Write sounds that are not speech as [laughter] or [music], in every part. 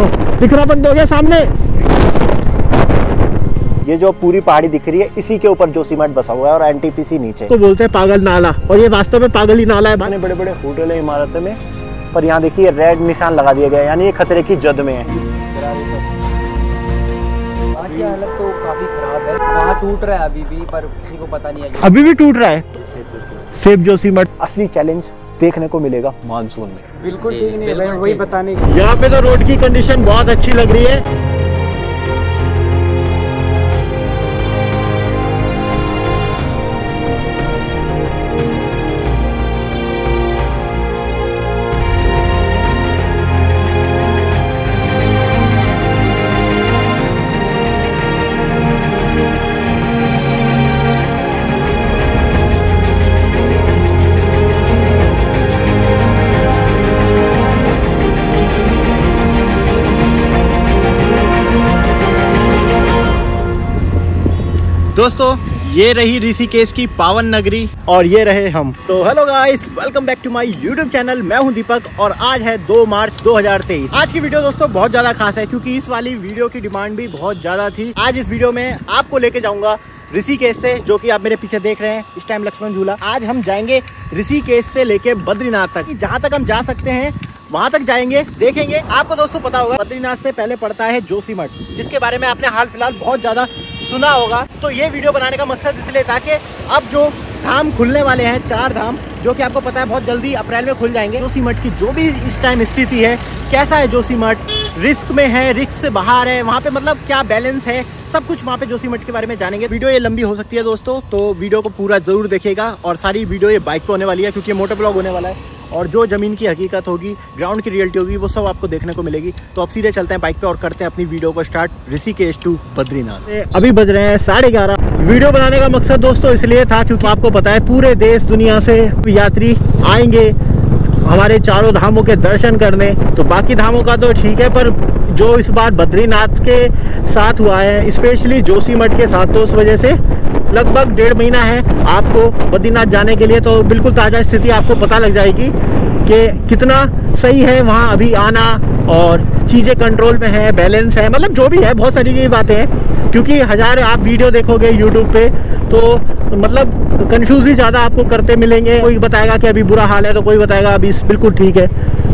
देखो दिख रहा बंद हो गया सामने। ये जो पूरी पहाड़ी दिख रही है इसी के ऊपर जोशीमठ बसा हुआ है और एनटीपीसी नीचे। तो बोलते हैं पागल नाला और ये वास्तव में पागल ही नाला है इतने बड़े बड़े होटल है इमारत में पर यहाँ देखिए रेड निशान लगा दिया गया है यानी ये खतरे की जद में है। की हालत तो काफ़ी खराब है। वहाँ टूट रहा है अभी भी पर किसी को पता नहीं है। अभी भी टूट रहा है? सेब जोशीमठ असली चैलेंज देखने को मिलेगा मानसून में। बिल्कुल ठीक नहीं है वही बताने यहाँ पे तो रोड की कंडीशन बहुत अच्छी लग रही है। दोस्तों, ये रही ऋषिकेश की पावन नगरी और ये रहे हम। तो hello guys welcome back to my YouTube channel मैं हूँ दीपक और आज है 2 मार्च 2023 आज की वीडियो दोस्तों बहुत ज़्यादा खास है क्योंकि इस वाली वीडियो की डिमांड भी बहुत ज़्यादा थी। आज इस वीडियो में आपको लेके जाऊँगा ऋषिकेश से, जो कि आप मेरे पीछे देख रहे हैं, इस टाइम लक्ष्मण झूला। आज हम जाएँगे ऋषिकेश से लेके बद्रीनाथ तक। जहाँ तक हम जा सकते हैं, वहाँ तक जाएँगे, देखेंगे। आपको दोस्तों पता होगा, बद्रीनाथ से पहले पड़ता है जोशीमठ, जिसके बारे में आपने हाल फ़िलहाल बहुत ज़्यादा सुना होगा। तो ये वीडियो बनाने का मकसद इसलिए था कि अब जो धाम खुलने वाले हैं, चार धाम, जो कि आपको पता है बहुत जल्दी अप्रैल में खुल जाएँगे। जोशी मठ की जो भी इस टाइम स्थिति है, कैसा है जोशी मठ? रिस्क में है रिस्क से बाहर है, वहाँ पे मतलब क्या बैलेंस है? सब कुछ वहाँ पे जोशी मठ के बारे में जानेंगे। वीडियो ये लंबी हो सकती है दोस्तों तो वीडियो को पूरा ज़रूर देखेगा और सारी वीडियो ये बाइक पे होने वाली है, क्योंकि मोटर ब्लॉग होने वाला है। और जो ज़मीन की हकीकत होगी ग्राउंड की रियलिटी होगी, वो सब आपको देखने को मिलेगी। तो आप सीधे चलते हैं बाइक पे और करते हैं अपनी वीडियो को स्टार्ट ऋषिकेश टू बद्रीनाथ। अभी बज रहे हैं साढ़े ग्यारह। वीडियो बनाने का मकसद दोस्तों इसलिए था क्योंकि आपको पता है पूरे देश दुनिया से यात्री आएँगे हमारे चारों धामों के दर्शन करने। तो बाकी धामों का तो ठीक है, पर जो इस बार बद्रीनाथ के साथ हुआ है स्पेशली जोशीमठ के साथ तो उस वजह से लगभग डेढ़ महीना है आपको बद्रीनाथ जाने के लिए तो बिल्कुल ताज़ा स्थिति आपको पता लग जाएगी। कि कितना सही है, वहाँ अभी आना और चीज़ें कंट्रोल में है बैलेंस है मतलब जो भी है, बहुत सारी की बातें हैं। क्योंकि हज़ार आप वीडियो देखोगे यूट्यूब पे तो मतलब कन्फ्यूज़ ही ज़्यादा आपको करते मिलेंगे। कोई बताएगा कि अभी बुरा हाल है तो कोई बताएगा अभी बिल्कुल ठीक है।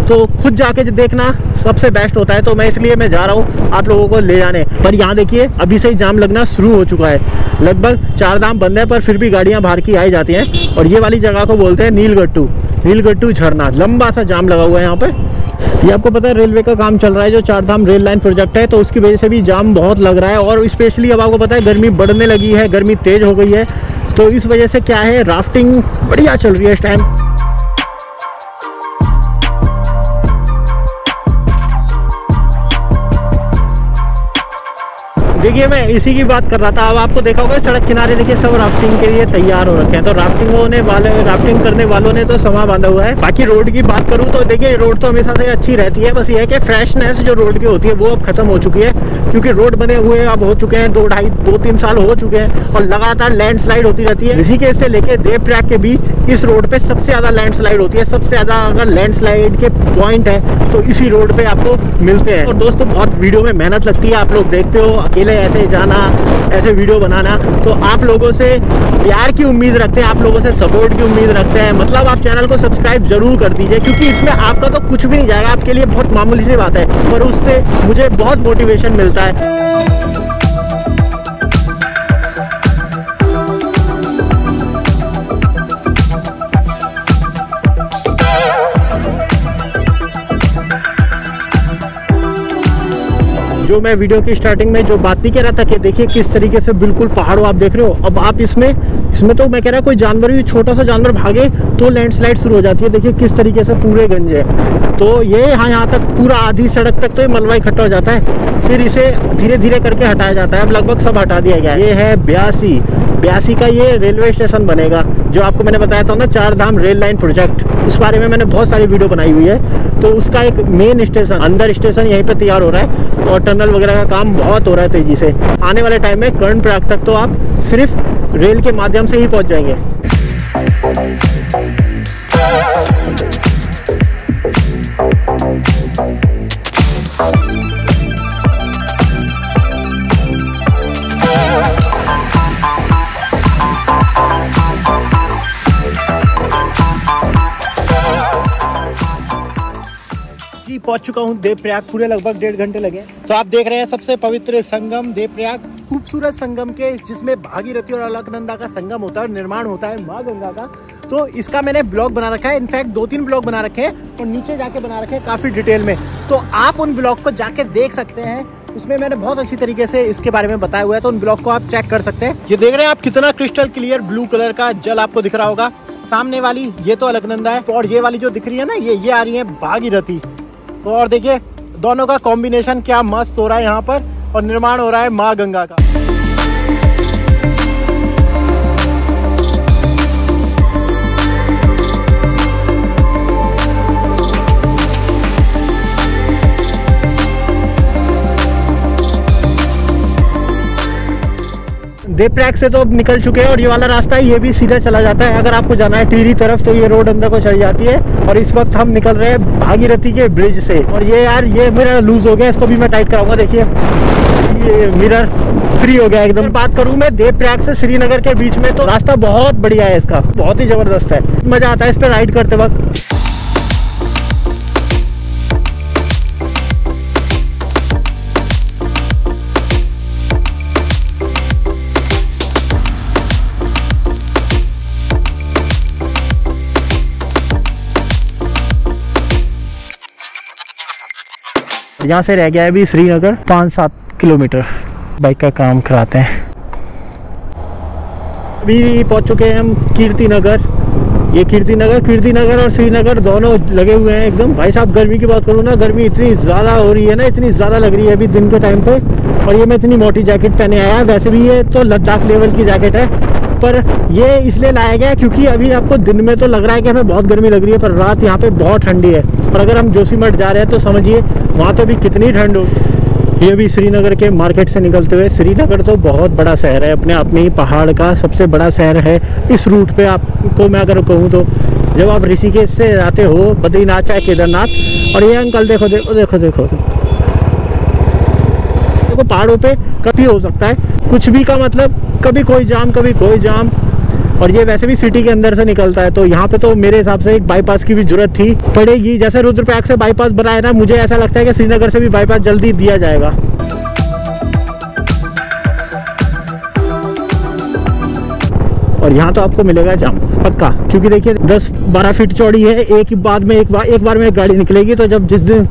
तो खुद जाके देखना, सबसे बेस्ट होता है। तो मैं इसलिए मैं जा रहा हूँ आप लोगों को ले जाने। पर यहाँ देखिए, अभी से ही जाम लगना शुरू हो चुका है। लगभग चार धाम बंद है, पर फिर भी गाड़ियाँ बाहर की आई जाती हैं। और ये वाली जगह को बोलते हैं नीलगट्टू। नीलगट्टू झरना, लंबा सा जाम लगा हुआ है यहाँ पे। ये आपको पता है, रेलवे का काम चल रहा है, जो चार धाम रेल लाइन प्रोजेक्ट है तो उसकी वजह से भी जाम बहुत लग रहा है, और स्पेशली अब आपको पता है, गर्मी बढ़ने लगी है, गर्मी तेज हो गई है तो इस वजह से क्या है, राफ्टिंग बढ़िया चल रही है इस टाइम देखिए, मैं इसी की बात कर रहा था। अब आपको देखा होगा, सड़क किनारे देखिए, सब राफ्टिंग के लिए तैयार हो रखे हैं। तो राफ्टिंग होने वाले राफ्टिंग करने वालों ने तो समा बांधा हुआ है। बाकी रोड की बात करूँ तो देखिए रोड तो हमेशा से अच्छी रहती है। बस ये है कि फ्रेशनेस जो रोड की होती है, वो अब खत्म हो चुकी है। क्योंकि रोड बने हुए अब हो चुके हैं, दो ढाई दो तीन साल हो चुके हैं और लगातार लैंडस्लाइड होती रहती है। ऋषिकेश से लेके देव ट्रैक के बीच, इस रोड पे सबसे ज़्यादा लैंडस्लाइड होती है। सबसे ज़्यादा अगर लैंडस्लाइड के पॉइंट है तो इसी रोड पे आपको मिलते हैं। और दोस्तों, बहुत वीडियो में मेहनत लगती है। आप लोग देखते हो, अकेले ऐसे जाना, ऐसे वीडियो बनाना। तो आप लोगों से प्यार की उम्मीद रखते हैं, आप लोगों से सपोर्ट की उम्मीद रखते हैं। मतलब आप चैनल को सब्सक्राइब ज़रूर कर दीजिए, क्योंकि इसमें आपका तो कुछ भी नहीं जाएगा आपके लिए बहुत मामूली सी बात है, पर उससे मुझे बहुत मोटिवेशन मिलता है। जो मैं वीडियो की स्टार्टिंग में जो बात नहीं कह रहा था कि देखिए किस तरीके से बिल्कुल पहाड़ों आप देख रहे हो, अब आप इसमें इसमें तो मैं कह रहा कोई जानवर भी, छोटा सा जानवर भागे तो लैंडस्लाइड शुरू हो जाती है। देखिए किस तरीके से पूरे गंज है। तो ये यहाँ यहाँ तक पूरा आधी सड़क तक तो ये मलबा इकट्ठा हो जाता है, फिर इसे धीरे धीरे करके हटाया जाता है। अब लगभग सब हटा दिया गया ये है ब्यासी। ब्यासी का ये रेलवे स्टेशन बनेगा। जो आपको मैंने बताया था ना चार धाम रेल लाइन प्रोजेक्ट उस बारे में मैंने बहुत सारी वीडियो बनाई हुई है। तो उसका एक मेन स्टेशन अंदर स्टेशन यहीं पर तैयार हो रहा है और टनल वगैरह का काम बहुत हो रहा है तेज़ी से। आने वाले टाइम में कर्ण प्रयाग तक तो आप सिर्फ़ रेल के माध्यम से ही पहुँच जाएँगे। पहुँच चुका हूँ देवप्रयाग पूरे लगभग डेढ़ घंटे लगे तो आप देख रहे हैं सबसे पवित्र संगम देवप्रयाग। खूबसूरत संगम के जिसमें भागीरथी और अलकनंदा का संगम होता है निर्माण होता है माँ गंगा का। तो इसका मैंने ब्लॉग बना रखा है इनफैक्ट दो तीन ब्लॉग बना रखे हैं और नीचे जाके बना रखे हैं काफ़ी डिटेल में। तो आप उन ब्लॉग को जाके देख सकते हैं उसमें मैंने बहुत अच्छी तरीके से इसके बारे में बताया हुआ है तो उन ब्लॉग को आप चेक कर सकते हैं। ये देख रहे हैं आप कितना क्रिस्टल क्लियर ब्लू कलर का जल आपको दिख रहा होगा। सामने वाली ये तो अलकनंदा है और ये वाली जो दिख रही है ना ये ये आ रही है भागीरथी। और देखिए, दोनों का कॉम्बिनेशन क्या मस्त हो रहा है यहाँ पर और निर्माण हो रहा है माँ गंगा का। देवप्रयाग से तो निकल चुके हैं और ये वाला रास्ता है ये भी सीधा चला जाता है। अगर आपको जाना है टीरी तरफ़ तो ये रोड अंदर को चली जाती है और इस वक्त हम निकल रहे हैं भागीरथी के ब्रिज से। और ये यार, ये मेरा लूज हो गया, इसको भी मैं टाइट कराऊँगा, देखिए। ये मिरर फ्री हो गया एकदम। बात करूँ मैं देवप्रयाग से श्रीनगर के बीच में तो रास्ता बहुत बढ़िया है इसका, बहुत ही ज़बरदस्त है। मज़ा आता है इस पर राइड करते वक्त। यहाँ से रह गया है अभी श्रीनगर, पाँच सात किलोमीटर। बाइक का काम कराते हैं। अभी पहुँच चुके हैं हम कीर्ति नगर ये कीर्ति नगर कीर्ति नगर और श्रीनगर दोनों लगे हुए हैं एकदम। भाई साहब, गर्मी की बात करूँ ना, गर्मी इतनी ज़्यादा हो रही है ना, इतनी ज़्यादा लग रही है अभी दिन के टाइम पे। और ये मैं इतनी मोटी जैकेट पहने आया वैसे भी ये तो लद्दाख लेवल की जैकेट है। पर ये इसलिए लाया गया क्योंकि अभी आपको दिन में तो लग रहा है कि हमें बहुत गर्मी लग रही है, पर रात यहाँ पे बहुत ठंडी है। और अगर हम जोशीमठ जा रहे हैं तो समझिए, वहाँ तो भी कितनी ठंड हो। ये भी श्रीनगर के मार्केट से निकलते हुए, श्रीनगर तो बहुत बड़ा शहर है, अपने आप में ही पहाड़ का सबसे बड़ा शहर है। इस रूट पे आपको मैं अगर कहूँ तो जब आप ऋषिकेश से आते हो, बद्रीनाथ चाहे केदारनाथ, और ये अंकल देखो देखो देखो देखो। देखो पहाड़ों पे कभी हो सकता है। कुछ भी का मतलब कभी कोई जाम, कभी कोई जाम। और ये वैसे भी सिटी के अंदर से निकलता है तो यहाँ पे तो मेरे हिसाब से एक बाईपास की भी ज़रूरत थी। पड़ेगी, जैसे रुद्रप्रयाग से बाईपास बनाया ना, मुझे ऐसा लगता है कि श्रीनगर से भी बाईपास जल्दी दिया जाएगा। और यहाँ तो आपको मिलेगा जाम, पक्का। क्योंकि देखिए 10-12 फीट चौड़ी है, एक बाद में, एक बार एक बार में एक गाड़ी निकलेगी तो जब जिस दिन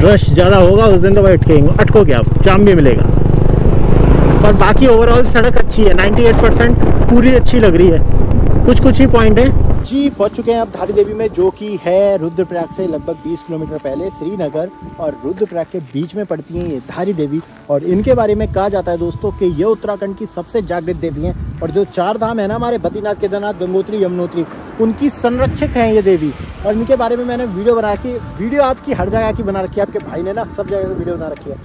रश ज़्यादा होगा, उस दिन तो भाई अटकेंगे। अटकोगे आप जाम भी मिलेगा। पर बाकी ओवरऑल सड़क अच्छी है 98 परसेंट पूरी अच्छी लग रही है। कुछ कुछ ही पॉइंट है। जी, पहुँच चुके हैं अब धारी देवी में, जो कि है रुद्रप्रयाग से लगभग 20 किलोमीटर पहले श्रीनगर और रुद्रप्रयाग के बीच में पड़ती है ये धारी देवी। और इनके बारे में कहा जाता है दोस्तों कि ये उत्तराखंड की सबसे जागृत देवी हैं। और जो चार धाम है ना हमारे, बद्रीनाथ, केदारनाथ, गंगोत्री, यमुनोत्री, उनकी संरक्षक हैं ये देवी। और इनके बारे में मैंने वीडियो बना रखी वीडियो आपकी हर जगह की बना रखी है। आपके भाई ने ना सब जगह वीडियो बना रखी है।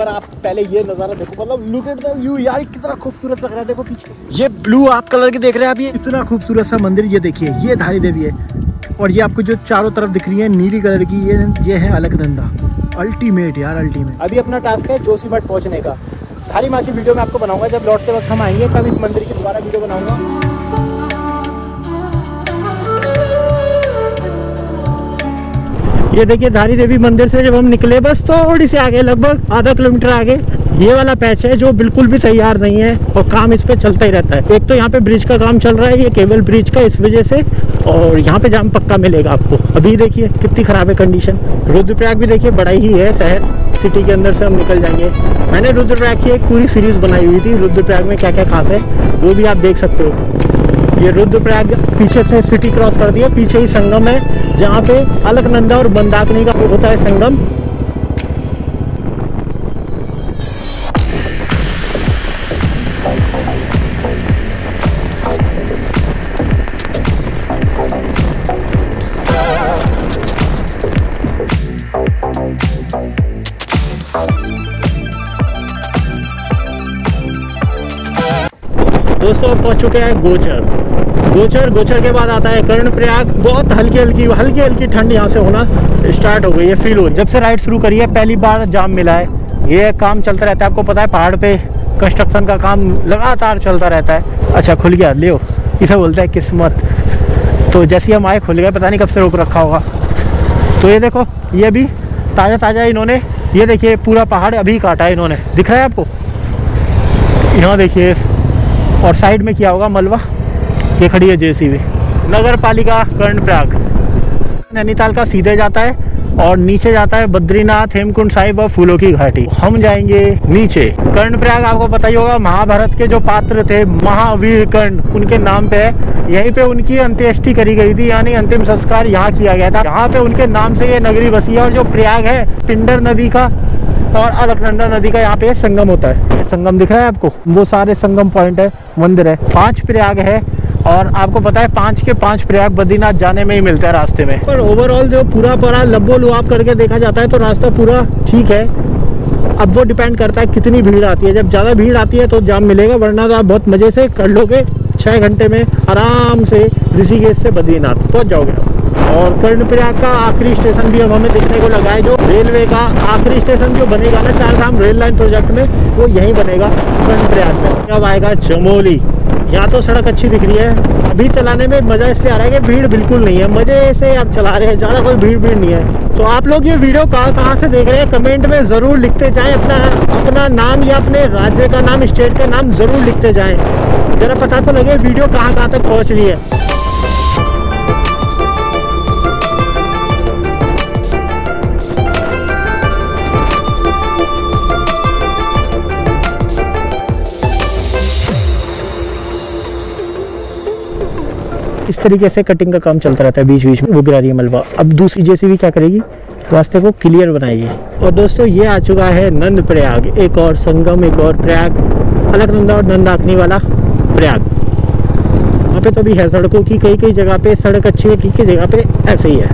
पर आप पहले ये नज़ारा देखो मतलब लुक एट द व्यू यार कितना खूबसूरत लग रहा है देखो पीछे। ये ब्लू आप कलर के देख रहे हैं आप ये? इतना खूबसूरत सा मंदिर ये देखिए ये धारी देवी है। और ये आपको जो चारों तरफ़ दिख रही है नीली कलर की ये ये है अलकनंदा। अल्टीमेट यार अल्टीमेट अभी अपना टास्क है जोशीमठ पहुँचने का। धारी माँ की वीडियो मैं आपको बनाऊँगा जब लौटते वक्त हम आएँगे तब इस मंदिर की दोबारा वीडियो बनाऊँगा। ये देखिए धारी देवी मंदिर से जब हम निकले, बस थोड़ी सी आगे, लगभग आधा किलोमीटर आगे, ये वाला पैच है जो बिल्कुल भी तैयार नहीं है और काम इस पे चलता ही रहता है। एक तो यहाँ पे ब्रिज का काम चल रहा है, ये केवल ब्रिज का इस वजह से, और यहाँ पे जाम पक्का मिलेगा आपको। अभी देखिए कितनी खराब है कंडीशन रुद्रप्रयाग भी देखिए बड़ा ही है, शहर सिटी के अंदर से हम निकल जाएँगे। मैंने रुद्रप्रयाग की एक पूरी सीरीज़ बनाई हुई थी, रुद्रप्रयाग में क्या क्या खास है, वो भी आप देख सकते हो। ये रुद्रप्रयाग पीछे से सिटी क्रॉस कर दिया, पीछे ही संगम है, जहाँ पे अलकनंदा और मंदाकिनी का होता है संगम। चुके हैं गोचर। गोचर गोचर के बाद आता है कर्णप्रयाग। बहुत हल्की हल्की हल्की हल्की ठंड यहाँ से होना स्टार्ट हो गई है फील हो जब से राइड शुरू करी है, पहली बार जाम मिला है। ये काम चलता रहता है, आपको पता है, पहाड़ पे कंस्ट्रक्शन का काम लगातार चलता रहता है। अच्छा खुल गया लियो इसे बोलता है किस्मत। तो जैसे हम आए, खुल गए पता नहीं कब से रोक रखा होगा। तो ये देखो, ये भी ताज़ा ताज़ा इन्होंने, ये देखिए, पूरा पहाड़ अभी काटा है इन्होंने। दिख रहा है आपको? यहाँ देखिए और साइड में किया होगा मलबा। ये खड़ी है जेसीबी। नगर पालिका कर्णप्रयाग नैनीताल का सीधे जाता है और नीचे जाता है बद्रीनाथ, हेमकुंड साहिब और फूलों की घाटी। हम जाएँगे नीचे। कर्णप्रयाग आपको पता ही होगा, महाभारत के जो पात्र थे, महावीर कर्ण, उनके नाम पे है। यहीं पे उनकी अंत्येष्टि करी गई थी, यानी अंतिम संस्कार यहाँ किया गया था। यहाँ पे उनके नाम से ये नगरी बसी है और जो प्रयाग है, पिंडर नदी का और अलकनंदा नदी का यहाँ पे संगम होता है। संगम दिख रहा है आपको? वो सारे संगम पॉइंट है, मंदिर है। पाँच प्रयाग है और आपको पता है पाँच के पाँच प्रयाग बद्रीनाथ जाने में ही मिलता है रास्ते में। पर ओवरऑल जो पूरा पूरा लब्बो लुआब करके देखा जाता है तो रास्ता पूरा ठीक है। अब वो डिपेंड करता है कितनी भीड़ आती है। जब ज़्यादा भीड़ आती है तो जाम मिलेगा, वरना तो आप बहुत मज़े से कर लोगे। छः घंटे में आराम से ऋषिकेश से बद्रीनाथ पहुँच जाओगे और कर्णप्रयाग का आखिरी स्टेशन भी अब हमें देखने को लगा है जो रेलवे का आखिरी स्टेशन जो बनेगा ना चार धाम रेल लाइन प्रोजेक्ट में, वो यहीं बनेगा कर्णप्रयाग में। अब आएगा चमोली। यहाँ तो सड़क अच्छी दिख रही है। अभी चलाने में मज़ा इससे आ रहा है कि भीड़ बिल्कुल नहीं है। मज़े से आप चला रहे हैं, ज़्यादा कोई भीड़ भीड़ नहीं है। तो आप लोग ये वीडियो कहाँ कहाँ से देख रहे हैं, कमेंट में ज़रूर लिखते जाएँ। अपना अपना नाम या अपने राज्य का नाम, स्टेट का नाम ज़रूर लिखते जाएँ। ज़रा पता तो लगे वीडियो कहाँ कहाँ तक पहुँच रही है। इस तरीके से कटिंग का काम चलता रहता है बीच बीच में, वो गिरा रही है मलबा। अब दूसरी जेसीबी क्या करेगी? रास्ते को क्लियर बनाएगी। और दोस्तों, ये आ चुका है नंद प्रयाग एक और संगम, एक और प्रयाग। अलकनंदा और नंदाकनी वाला प्रयाग। वहाँ पे तो भी है सड़कों की कई कई जगह पे सड़क अच्छी है कई कई जगह पे ऐसे ही है।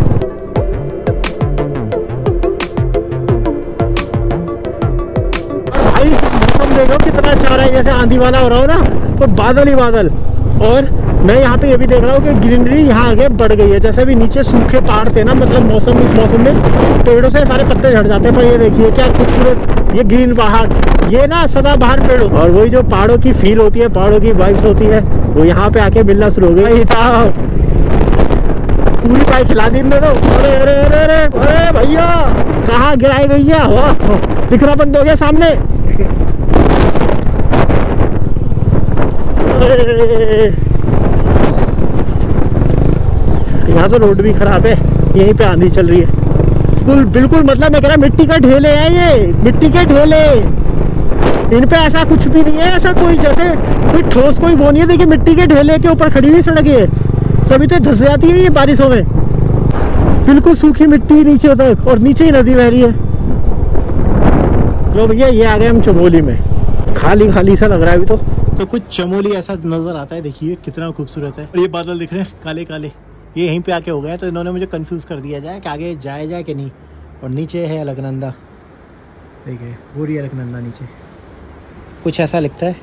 भाई मौसम देखो कितना अच्छा हो रहा है। जैसे आंधी वाला हो रहा हो ना तो बादल ही बादल। और मैं यहाँ पे ये भी देख रहा हूँ कि ग्रीनरी यहाँ आगे बढ़ गई है। जैसे भी नीचे सूखे पहाड़ से ना मतलब मौसम इस मौसम में पेड़ों से सारे पत्ते झड़ जाते हैं। पर ये देखिए क्या खूबसूरत ये ग्रीन पहाड़ ये ना सदा बाहर पेड़ और वही जो पहाड़ों की फील होती है पहाड़ों की वाइब्स होती है वो यहाँ पे आके मिलना शुरू हो गई। पूरी पाई खिला दी इनने तो। अरे अरे अरे अरे अरे भैया कहाँ गिराई गई है? दिखना बंद हो गया सामने। [laughs] अरे। यहाँ तो रोड भी खराब है, यहीं पे आंधी चल रही है। बिल्कुल बिल्कुल मतलब मैं कह रहा मिट्टी का ढेले है ये, मिट्टी के ढेले। इन पे ऐसा कुछ भी नहीं है, ऐसा कोई जैसे कोई ठोस कोई वो नहीं है, देखिए मिट्टी के ढेले के ऊपर खड़ी हुई सड़क है तभी तो धस जाती है ये बारिशों में। बिल्कुल सूखी मिट्टी नीचे तक और नीचे ही नदी बह रही है। लो भैया, ये आ गए हम चमोली में। खाली खाली सा लग रहा है अभी तो। तो कुछ चमोली ऐसा नज़र आता है, देखिए कितना खूबसूरत है। और ये बादल दिख रहे हैं काले काले ये यहीं पे आके हो गए तो इन्होंने मुझे कंफ्यूज कर दिया जाए कि आगे जाया जाए कि नहीं। और नीचे है अलकनंदा। देखिए वो रही अलकनंदा नीचे। कुछ ऐसा लिखता है।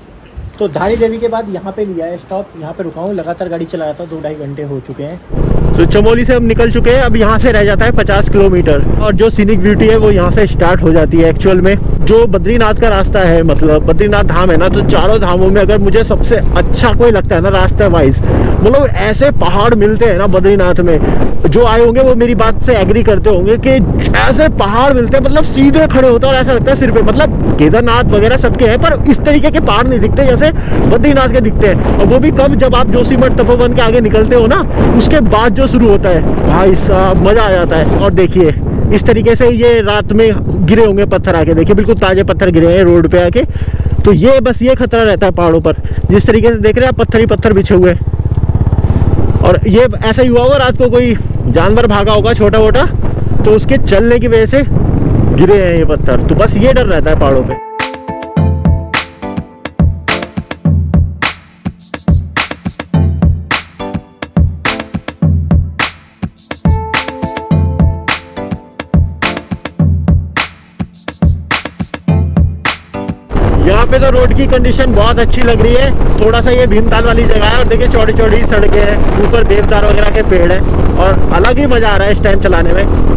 तो धारी देवी के बाद यहाँ पे लिया है स्टॉप यहाँ पे रुका हूँ लगातार गाड़ी चला रहा था दो ढाई घंटे हो चुके हैं। तो चमोली से हम निकल चुके हैं अब यहाँ से रह जाता है पचास किलोमीटर। और जो सीनिक ब्यूटी है वो यहाँ से स्टार्ट हो जाती है एक्चुअल में। जो बद्रीनाथ का रास्ता है मतलब बद्रीनाथ धाम है ना तो चारों धामों में अगर मुझे सबसे अच्छा कोई लगता है ना रास्ता वाइज मतलब ऐसे पहाड़ मिलते हैं ना बद्रीनाथ में, जो आए होंगे वो मेरी बात से एग्री करते होंगे कि ऐसे पहाड़ मिलते हैं मतलब सीधे खड़े होते हैं और ऐसा लगता है सिर पे मतलब केदारनाथ वगैरह सबके हैं, पर इस तरीके के पहाड़ नहीं दिखते जैसे बद्रीनाथ के दिखते हैं। और वो भी कब, जब आप जोशीमठ तपोवन के आगे निकलते हो ना, उसके बाद जो शुरू होता है, भाई साहब, मज़ा आ जाता है। और देखिए इस तरीके से ये रात में गिरे होंगे पत्थर आके। देखिए, बिल्कुल ताजे पत्थर गिरे हैं रोड पे आके। तो ये बस ये खतरा रहता है पहाड़ों पर। जिस तरीके से देख रहे हैं आप, पत्थर ही पत्थर बिछे हुए और ये ऐसा ही हुआ होगा, रात को कोई जानवर भागा होगा छोटा मोटा तो उसके चलने की वजह से गिरे हैं ये पत्थर। तो बस ये डर रहता है पहाड़ों पे। कंडीशन बहुत अच्छी लग रही है। थोड़ा सा ये भीमताल वाली जगह है और देखिए चौड़ी चौड़ी सड़कें हैं, ऊपर देवदार वगैरह के पेड़ हैं और अलग ही मज़ा आ रहा है इस टाइम चलाने में।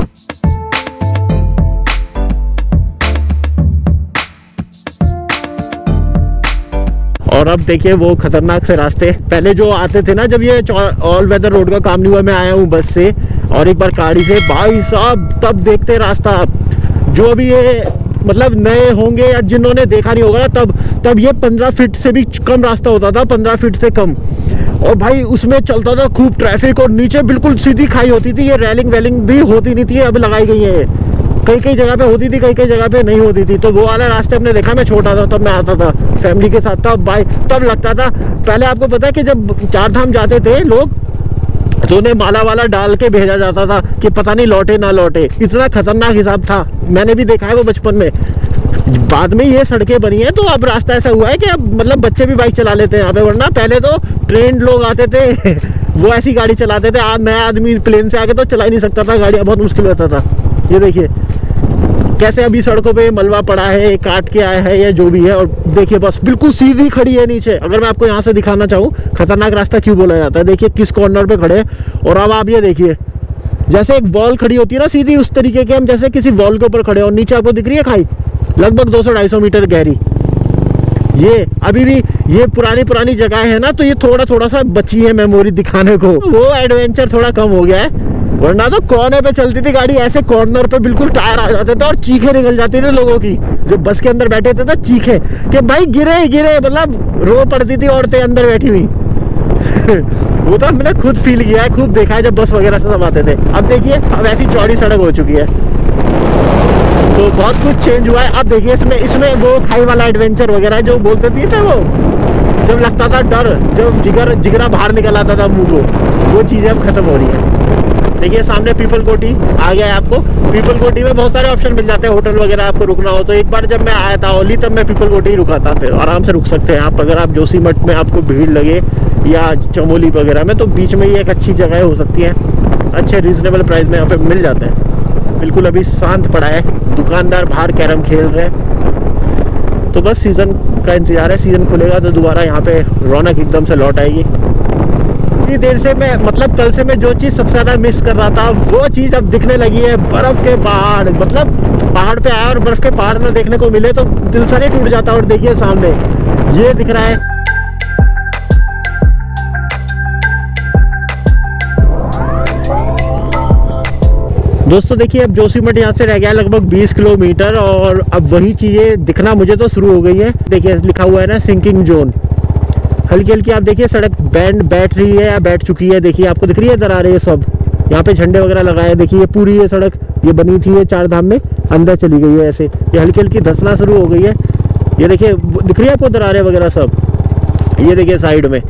और अब देखिए वो खतरनाक से रास्ते। पहले जो आते थे ना, जब ये ऑल वेदर रोड का काम नहीं हुआ, मैं आया हूँ बस से और एक बार गाड़ी से, भाई साहब, तब देखते रास्ता। जो अभी ये मतलब नए होंगे या जिन्होंने देखा नहीं होगा तब तब ये पंद्रह फीट से भी कम रास्ता होता था, पंद्रह फीट से कम। और भाई, उसमें चलता था खूब ट्रैफ़िक और नीचे बिल्कुल सीधी खाई होती थी, ये रैलिंग वैलिंग भी होती नहीं थी, अब लगाई गई है कई कई जगह पे होती थी कई कई जगह पे नहीं होती थी। तो वो वाला रास्ते हमने देखा, मैं छोटा था, तब मैं आता था फैमिली के साथ था भाई, तब लगता था। पहले आपको पता है कि जब चार धाम जाते थे लोग तो उन्हें माला वाला डाल के भेजा जाता था कि पता नहीं लौटे ना लौटे। इतना खतरनाक हिसाब था। मैंने भी देखा है वो बचपन में। बाद में ये सड़कें बनी है तो अब रास्ता ऐसा हुआ है कि अब मतलब बच्चे भी बाइक चला लेते हैं यहाँ पे, वरना पहले तो ट्रेन लोग आते थे, [laughs] वो ऐसी गाड़ी चलाते थे आज नया आदमी प्लेन से आके तो चला ही नहीं सकता था गाड़ियाँ बहुत मुश्किल होता था। ये देखिए। कैसे अभी सड़कों पे मलबा पड़ा है, काट के आया है या जो भी है, और देखिए बस बिल्कुल सीधी खड़ी है नीचे। अगर मैं आपको यहाँ से दिखाना चाहूँ, खतरनाक रास्ता क्यों बोला जाता है? देखिए किस कॉर्नर पे खड़े हैं। और अब आप ये देखिए, जैसे एक वॉल खड़ी होती है ना, सीधी उस तरीके के, हम जैसे किसी वॉल के ऊपर खड़े और नीचे आपको दिख रही है खाई, लगभग 200-250 मीटर गहरी। ये अभी भी, ये पुरानी पुरानी जगह है ना तो ये थोड़ा थोड़ा सा बची है मेमोरी दिखाने को। वो एडवेंचर थोड़ा कम हो गया है। वरना तो कोने पे चलती थी गाड़ी ऐसे कॉर्नर पे बिल्कुल टायर आ जाते थे और चीखे निकल जाती थी लोगों की। जो बस के अंदर बैठे थे तो चीखे कि भाई गिरे गिरे मतलब रो पड़ती थी औरतें अंदर बैठी हुई। [laughs] वो तो हमने खुद फील किया है खुद देखा है जब बस वगैरह से सब आते थे। अब देखिए अब ऐसी चौड़ी सड़क हो चुकी है। तो बहुत कुछ चेंज हुआ है। अब देखिए इसमें इसमें वो खाई वाला एडवेंचर वगैरह जो बोलते थे, थे वो? जब लगता था डर जब जिगर जिगरा बाहर निकल आता था मुँह को वो चीज़ें अब खत्म हो रही है। देखिए, सामने पीपल कोटी आ गया है आपको। पीपल कोटी में बहुत सारे ऑप्शन मिल जाते हैं, होटल वगैरह आपको रुकना हो तो एक बार जब मैं आया था ओली तब मैं पीपल कोटी ही रुका था फिर। आराम से रुक सकते हैं आप, अगर आप जोशी मठ में आपको भीड़ लगे या चमोली वगैरह में तो बीच में ये एक अच्छी जगह हो सकती है। अच्छे रीजनेबल प्राइस में यहाँ पे मिल जाते हैं। बिल्कुल अभी शांत पड़ा है, दुकानदार बाहर कैरम खेल रहे हैं। तो बस सीज़न का इंतज़ार है सीज़न खुलेगा तो दोबारा यहाँ पे रौनक एकदम से लौट आएगी। इतनी देर से मैं मतलब कल से मैं जो चीज़ सबसे ज़्यादा मिस कर रहा था, वो चीज़ अब दिखने लगी है, बर्फ़ के पहाड़। मतलब पहाड़ पे आया और बर्फ़ के पहाड़ में देखने को मिले तो दिल सारे टूट जाता और देखिए सामने, ये दिख रहा है। दोस्तों देखिए, अब जोशीमठ यहाँ से रह गया लगभग 20 किलोमीटर और अब वही चीज़ें दिखना मुझे तो शुरू हो गई है। देखिए, लिखा हुआ है ना सिंकिंग जोन हल्की हल्की आप देखिए, सड़क बैंड बैठ रही है या बैठ चुकी है, देखिए, आपको दिख रही है दरार ये सब। यहाँ पे झंडे वगैरह लगाए, देखिए, ये पूरी ये सड़क, ये बनी थी ये चार धाम में, अंदर चली गई है ऐसे। ये हल्की हल्की धसना शुरू हो गई है। ये देखिए दिख रही है आपको दरारें वगैरह सब? ये देखिए, साइड में।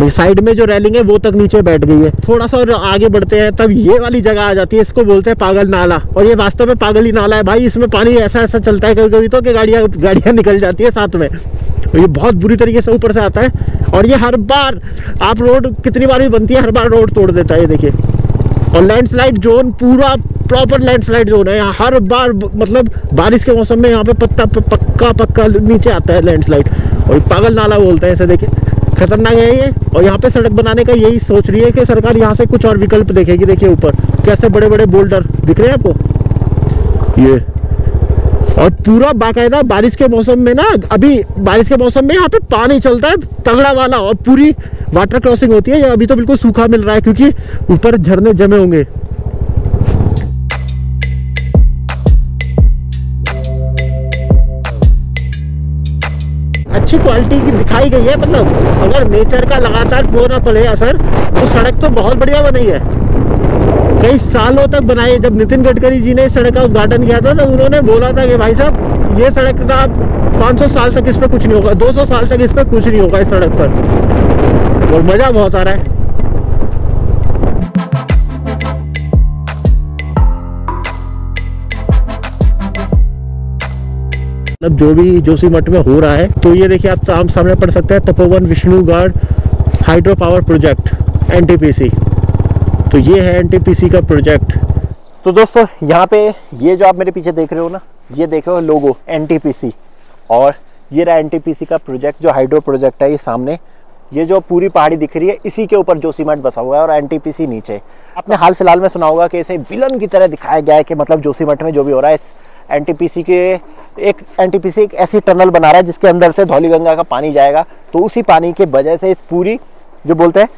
साइड में जो रेलिंग है, वो तक नीचे बैठ गई है। थोड़ा सा और आगे बढ़ते हैं, तब ये वाली जगह आ जाती है, इसको बोलते हैं पागल नाला। और ये वास्तव में पागल ही नाला है भाई, इसमें पानी ऐसा ऐसा चलता है कभी कभी तो कि गाड़ियाँ गाड़ियाँ निकल जाती है साथ में। ये बहुत बुरी तरीके से ऊपर से आता है। और ये हर बार आप रोड, कितनी बार भी बनती है, हर बार रोड तोड़ देता है, ये देखिए। और लैंडस्लाइड जोन पूरा प्रॉपर लैंडस्लाइड जोन है। यहाँ हर बार मतलब बारिश के मौसम में यहाँ पे पत्ता पक्का पक्का नीचे आता है लैंडस्लाइड और पागल नाला बोलते हैं ऐसे देखिए। खतरनाक है ये। और यहाँ पे सड़क बनाने का यही सोच रही है कि सरकार यहाँ से कुछ और विकल्प देखेगी। देखिए ऊपर, कैसे बड़े बड़े बोल्डर दिख रहे हैं आपको? ये और पूरा बाकायदा बारिश के मौसम में ना, अभी बारिश के मौसम में यहाँ पे पानी चलता है, तगड़ा वाला और पूरी वाटर क्रॉसिंग होती है अभी तो बिल्कुल सूखा मिल रहा है क्योंकि ऊपर झरने जमे होंगे। अच्छी क्वालिटी की दिखाई गई है मतलब अगर नेचर का लगातार पूरा पड़े असर तो सड़क तो बहुत बढ़िया बनी है। कई सालों तक बनाई, जब नितिन गडकरी जी ने इस सड़क का उद्घाटन किया था तो उन्होंने बोला था कि भाई साहब, ये सड़क का 500 साल तक इस पर कुछ नहीं होगा 200 साल तक इस पर कुछ नहीं होगा इस सड़क पर। और मज़ा बहुत आ रहा है। मतलब जो भी जोशी मठ में हो रहा है तो ये देखिए आप सामने पढ़ सकते हैं Tapovan Vishnugad hydro power project, NTPC. तो ये है एनटीपीसी का प्रोजेक्ट तो दोस्तों, यहाँ पे ये जो आप मेरे पीछे देख रहे हो ना, ये देख रहे हो लोगो एनटीपीसी और ये रहा एनटीपीसी का प्रोजेक्ट जो हाइड्रो प्रोजेक्ट है ये सामने. ये जो पूरी पहाड़ी दिख रही है, इसी के ऊपर जोशीमठ बसा हुआ है और एनटीपीसी नीचे. आपने हाल फ़िलहाल में सुना होगा कि इसे विलन की तरह दिखाया गया है कि मतलब जोशीमठ में जो भी हो रहा है एनटीपीसी के, एक एनटीपीसी एक ऐसी टनल बना रहा है जिसके अंदर से धौली गंगा का पानी जाएगा. तो उसी पानी के वजह से इस पूरी, जो बोलते हैं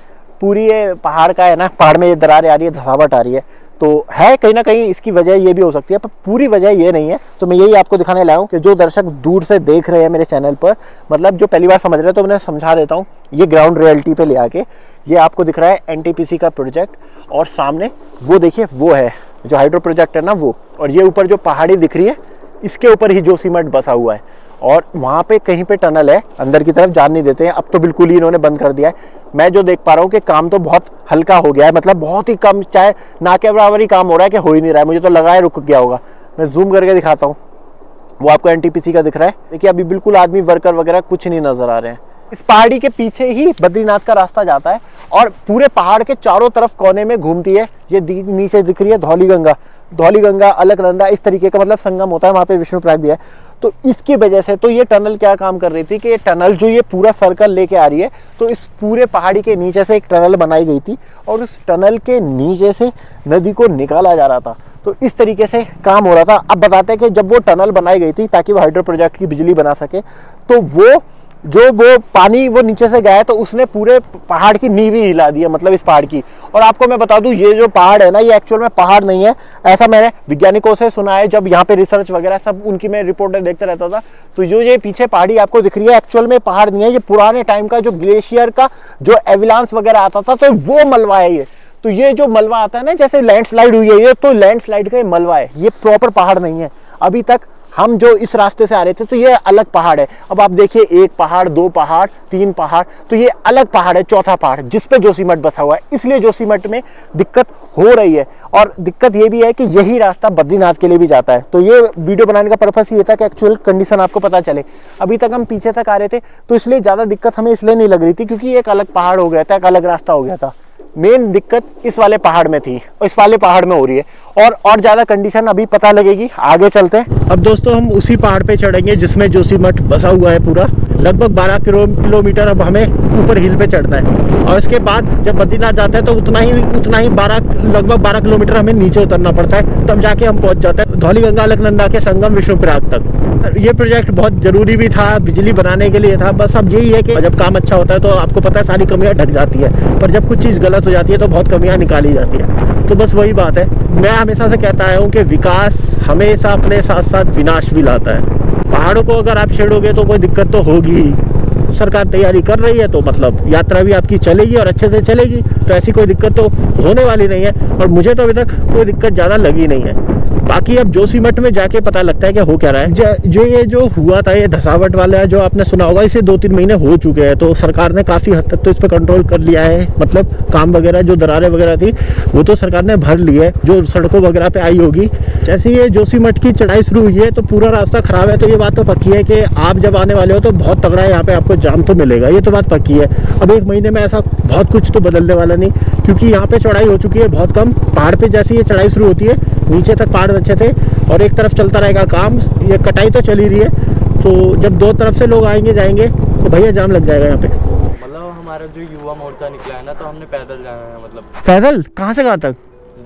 पूरी ये पहाड़ का है ना, पहाड़ में ये दरार आ रही है, धसावट आ रही है। तो है कहीं ना कहीं इसकी वजह ये भी हो सकती है, पर पूरी वजह ये नहीं है। तो मैं यही आपको दिखाने लाया हूँ कि जो दर्शक दूर से देख रहे हैं मेरे चैनल पर मतलब जो पहली बार समझ रहे हैं तो मैं समझा देता हूँ ये ग्राउंड रियलिटी पे ले आके। ये आपको दिख रहा है एनटीपीसी का प्रोजेक्ट और सामने वो देखिए, वो है, जो हाइड्रो प्रोजेक्ट है ना वो, और ये ऊपर जो पहाड़ी दिख रही है, इसके ऊपर ही जो सीमेंट बसा हुआ है। और वहाँ पे कहीं पे टनल है, अंदर की तरफ़ जान नहीं देते हैं। अब तो बिल्कुल ही इन्होंने बंद कर दिया है। मैं जो देख पा रहा हूँ कि काम तो बहुत हल्का हो गया है मतलब बहुत ही कम, चाहे ना के बराबर ही काम हो रहा है कि हो ही नहीं रहा है। मुझे तो लगा है रुक गया होगा। मैं जूम करके दिखाता हूँ। वो आपको एनटीपीसी का दिख रहा है। देखिए, अभी बिल्कुल आदमी वर्कर वगैरह कुछ नहीं नज़र आ रहे हैं। इस पहाड़ी के पीछे ही बद्रीनाथ का रास्ता जाता है और पूरे पहाड़ के चारों तरफ़ कोने में घूमती है। ये नीचे दिख रही है धौली गंगा धौली गंगा अलकनंदा इस तरीके का मतलब संगम होता है, वहाँ पे विष्णु प्रयाग भी है। तो इसकी वजह से तो ये टनल क्या काम कर रही थी कि ये टनल जो ये पूरा सर्कल लेके आ रही है तो इस पूरे पहाड़ी के नीचे से एक टनल बनाई गई थी और उस टनल के नीचे से नदी को निकाला जा रहा था। तो इस तरीके से काम हो रहा था। अब बताते हैं कि जब वो टनल बनाई गई थी ताकि वो हाइड्रो प्रोजेक्ट की बिजली बना सके तो वो जो वो पानी वो नीचे से गया है तो उसने पूरे पहाड़ की नींव ही हिला दी है मतलब इस पहाड़ की। और आपको मैं बता दूँ, ये जो पहाड़ है ना, ये एक्चुअल में पहाड़ नहीं है। ऐसा मैंने वैज्ञानिकों से सुना है, जब यहाँ पे रिसर्च वगैरह सब उनकी मैं रिपोर्टें देखते रहता था तो जो ये पीछे पहाड़ी आपको दिख रही है एक्चुअल में पहाड़ नहीं है, ये पुराने टाइम का जो ग्लेशियर का जो एविलांस वगैरह आता था तो वो मलबा है ये। तो ये जो मलबा आता है ना, जैसे लैंडस्लाइड हुई है ये तो लैंडस्लाइड का मलबा है, ये प्रॉपर पहाड़ नहीं है। अभी तक हम जो इस रास्ते से आ रहे थे तो ये अलग पहाड़ है। अब आप देखिए, एक पहाड़, दो पहाड़, तीन पहाड़ तो ये अलग पहाड़ है, चौथा पहाड़, जिस पे जोशीमठ बसा हुआ है। इसलिए जोशीमठ में दिक्कत हो रही है। और दिक्कत ये भी है कि यही रास्ता बद्रीनाथ के लिए भी जाता है। तो ये वीडियो बनाने का पर्पज़ ये था कि एक्चुअल कंडीशन आपको पता चले। अभी तक हम पीछे तक आ रहे थे तो इसलिए ज़्यादा दिक्कत हमें इसलिए नहीं लग रही थी, क्योंकि एक अलग पहाड़ हो गया था, एक अलग रास्ता हो गया था। मेन दिक्कत इस वाले पहाड़ में थी, और इस वाले पहाड़ में हो रही है। और और ज़्यादा कंडीशन अभी पता लगेगी, आगे चलते। हैं अब दोस्तों, हम उसी पहाड़ पे चढ़ेंगे जिसमें जोशी मठ बसा हुआ है पूरा। लगभग 12 किलो, किलोमीटर अब हमें ऊपर हिल पे चढ़ना है। और इसके बाद जब बद्रीनाथ जाते हैं तो उतना ही उतना ही 12 लगभग 12 किलोमीटर हमें नीचे उतरना पड़ता है, तब जाके हम पहुँच जाते हैं धौली गंगा अलकनंदा के संगम विष्णुप्रयाग तक। ये प्रोजेक्ट बहुत ज़रूरी भी था, बिजली बनाने के लिए था, बस अब यही है कि जब काम अच्छा होता है तो आपको पता है सारी कमियाँ ढक जाती है, पर जब कुछ चीज़ गलत हो जाती है तो बहुत कमियाँ निकाली जाती है। तो बस वही बात है। मैं हमेशा से कहता आया हूँ कि विकास हमेशा अपने साथ साथ विनाश भी लाता है। पहाड़ों को अगर आप छेड़ोगे तो कोई दिक्कत तो होगी ही। सरकार तैयारी कर रही है तो मतलब यात्रा भी आपकी चलेगी और अच्छे से चलेगी तो ऐसी कोई दिक्कत तो होने वाली नहीं है। और मुझे तो अभी तक कोई दिक्कत ज़्यादा लगी नहीं है। बाकी अब जोशीमठ में जाके पता लगता है कि हो क्या रहा है। जो- जो ये जो हुआ था, ये धसावट वाला जो आपने सुना होगा, इसे दो तीन महीने हो चुके हैं तो सरकार ने काफ़ी हद तक तो इस पर कंट्रोल कर लिया है। मतलब काम वगैरह, जो दरारें वगैरह थी, वो तो सरकार ने भर ली है, जो सड़कों वगैरह पे आई होगी। जैसे ये जोशीमठ की चढ़ाई शुरू हुई है तो पूरा रास्ता खराब है तो ये बात तो पक्की है कि आप जब आने वाले हो तो बहुत तगड़ा है, यहाँ पे आपको जाम तो मिलेगा। ये तो बात पक्की है। अब एक महीने में ऐसा बहुत कुछ तो बदलने वाला नहीं, क्योंकि यहाँ पे चढ़ाई हो चुकी है बहुत कम। पहाड़ पे जैसे ये चढ़ाई शुरू होती है, नीचे तक पहाड़ अच्छे थे और एक तरफ़ चलता रहेगा काम ये कटाई तो चल ही रही है तो जब दो तरफ़ से लोग आएँगे जाएँगे तो भैया जाम लग जाएगा यहाँ पे। मतलब हमारा जो युवा मोर्चा निकला है ना तो हमने पैदल जाना है मतलब पैदल? कहाँ से कहाँ तक?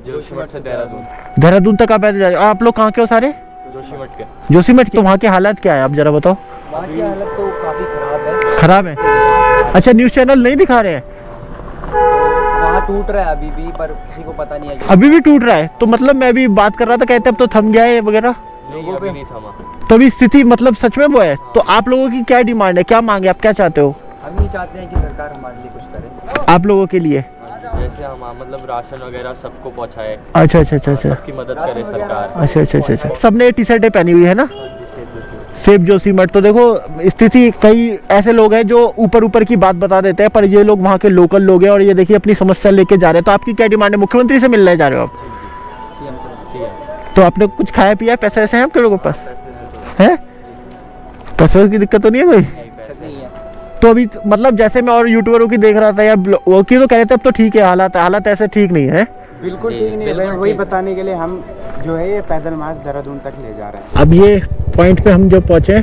जोशीमठ से देहरादून। देहरादून तक आप पैदल जा रहे हो। आप लोग कहाँ के हो सारे? जोशीमठ के। जोशीमठ के। तो वहाँ के हालात क्या है आप जरा बताओ। वहाँ की हालत तो काफ़ी ख़राब है। खराब है? अच्छा न्यूज़ चैनल नहीं दिखा रहे हैं? टूट रहा है अभी भी पर किसी को पता नहीं है अभी भी टूट रहा है? तो मतलब मैं अभी बात कर रहा था कहते अब तो थम गया है वगैरह। नहीं थमा। तो अभी स्थिति मतलब सच में वो है? तो आप लोगों की क्या डिमांड है? क्या मांगे? आप क्या चाहते हो? हम नहीं चाहते हैं कि सरकार हमारे लिए कुछ करे। आप लोगों के लिए? जैसे हम मतलब राशन वगैरह सबको पहुँचाए। अच्छा अच्छा अच्छा अच्छा। सबकी मदद करे सरकार। अच्छा अच्छा अच्छा अच्छा। सबने टी शर्टें पहनी हुई है ना? जिससे जोशी मठ। तो देखो, स्थिति कई ऐसे लोग हैं जो ऊपर ऊपर की बात बता देते हैं, पर ये लोग वहाँ के लोकल लोग हैं और ये देखिए अपनी समस्या लेके जा रहे हैं। तो आपकी क्या डिमांड है? मुख्यमंत्री से मिलने जा रहे हो आप? तो आपने कुछ खाया पिया? पैसे वैसे हैं आपके लोगों पास? है? पैसों की दिक्कत तो नहीं है कोई? तो अभी मतलब जैसे मैं और यूट्यूबरों की देख रहा था या वो की तो कह रहे थे, अब तो ठीक है, हालात हालात ऐसे ठीक नहीं है। बिल्कुल ठीक नहीं है वही बताने के लिए हम जो है ये पैदल मार्च देहरादून तक ले जा रहे हैं। अब ये पॉइंट पे हम जब पहुँचे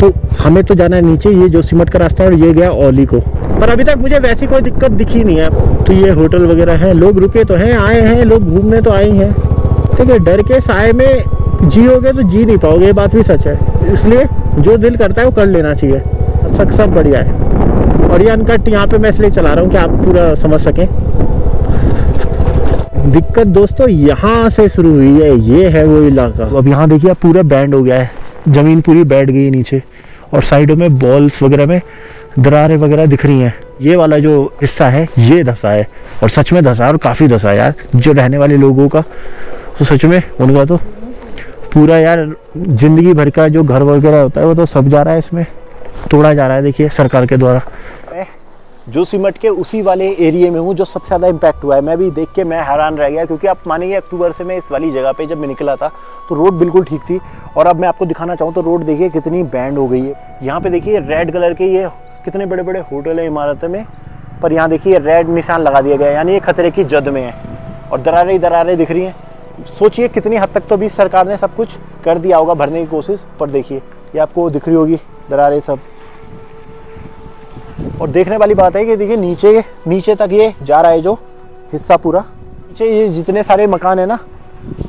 तो हमें तो जाना है नीचे ये जो सिमट का रास्ता और ये गया ओली को। पर अभी तक मुझे वैसी कोई दिक्कत दिखी नहीं है। तो ये होटल वगैरह है लोग रुके तो हैं आए हैं लोग घूमने तो आए हैं ठीक है डर के साय में जियोगे तो जी नहीं पाओगे ये बात भी सच है। इसलिए जो दिल करता है वो कर लेना चाहिए। सब सब बढ़िया है। और ये अनकट यहाँ पे मैं इसलिए चला रहा हूँ कि आप पूरा समझ सकें। दिक्कत दोस्तों यहाँ से शुरू हुई है, ये है वो इलाका। अब यहाँ देखिए पूरा बैंड हो गया है। ज़मीन पूरी बैठ गई नीचे और साइडों में बॉल्स वगैरह में दरारें वगैरह दिख रही हैं। ये वाला जो हिस्सा है, ये धसा है और सच में धसा और काफ़ी धसा यार। जो रहने वाले लोगों का तो सच में उनका तो पूरा यार ज़िंदगी भर का जो घर वगैरह होता है, वो तो सब जा रहा है इसमें। तोड़ा जा रहा है, देखिए, सरकार के द्वारा। जो सिमट के उसी वाले एरिया में हूँ जो सबसे ज़्यादा इम्पैक्ट हुआ है। मैं भी देख के मैं हैरान रह गया, क्योंकि आप मानेंगे अक्टूबर से मैं इस वाली जगह पे जब मैं निकला था तो रोड बिल्कुल ठीक थी। और अब मैं आपको दिखाना चाहूँ तो रोड देखिए कितनी बैंड हो गई है। यहाँ पे देखिए रेड कलर के ये कितने बड़े बड़े होटल है इमारतें में, पर यहाँ देखिए रेड निशान लगा दिया गया यानी ये खतरे की जद में है। और दरारें दरारें दिख रही हैं। सोचिए कितनी हद तक तो भी सरकार ने सब कुछ कर दिया होगा भरने की कोशिश, पर देखिए, ये आपको दिख रही होगी, दरारें सब। और देखने वाली बात है कि देखिए, नीचे नीचे तक ये जा रहा है जो हिस्सा पूरा। नीचे ये जितने सारे मकान है ना,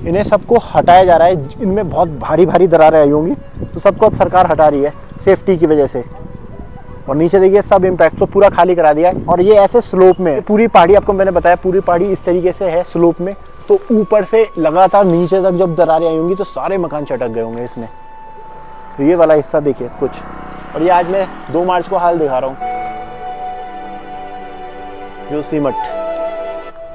इन्हें सबको हटाया जा रहा है। इनमें बहुत भारी भारी दरारें आई होंगी तो सबको अब सरकार हटा रही है सेफ्टी की वजह से। और नीचे देखिए, सब इम्पैक्ट तो पूरा खाली करा दिया है। और ये ऐसे स्लोप में। पूरी पहाड़ी आपको मैंने बताया, पूरी पहाड़ी इस तरीके से है स्लोप में। तो ऊपर से लगातार नीचे तक जब दरारें आई होंगी तो सारे मकान चटक गए होंगे इसमें। तो ये वाला हिस्सा देखिए, कुछ। और ये आज मैं दो मार्च को हाल दिखा रहा हूँ। जो सीमट।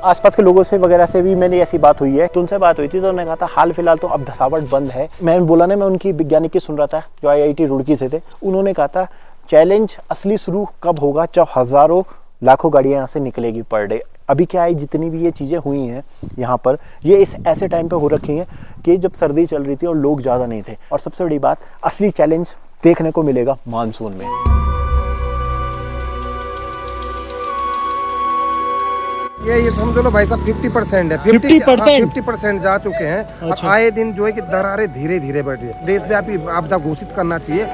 आसपास के लोगों से वगैरह से भी मैंने ऐसी बात हुई है। तो उनसे बात हुई थी तो उन्होंने कहा था, हाल फ़िलहाल तो अब धसावट बंद है। मैंने बोला ना मैं उनकी वैज्ञानिक की सुन रहा था, जो आईआईटी रुड़की से थे। उन्होंने कहा था, चैलेंज, असली शुरू कब होगा जब हज़ारों लाखों गाड़ियाँ यहाँ से निकलेगी पर डे? अभी क्या है, जितनी भी ये चीज़ें हुई हैं यहाँ पर, ये इस ऐसे टाइम पे हो रखी हैं कि जब सर्दी चल रही थी और लोग ज़्यादा नहीं थे। और सबसे बड़ी बात, असली चैलेंज देखने को मिलेगा मानसून में। ये ये समझो लो भाई साहब फिफ्टी परसेंट है। 50% फिफ्टी परसेंट जा चुके हैं। अच्छा। आए दिन जो है कि दरारें धीरे धीरे बढ़ रही है। देश में देशव्यापी आपदा घोषित करना चाहिए।